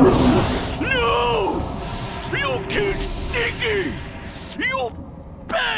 No! You kid, Stinky! You bad!